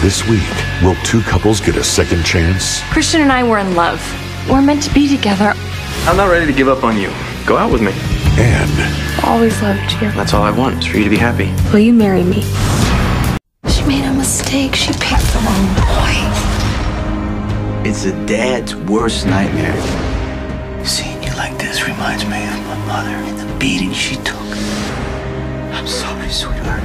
This week, will two couples get a second chance? Christian and I were in love. We're meant to be together. I'm not ready to give up on you. Go out with me. And Always loved you. That's all I want is for you to be happy. Will you marry me? She made a mistake. She picked the wrong boy. It's a dad's worst nightmare. Seeing you like this reminds me of my mother and the beating she took. I'm sorry, sweetheart.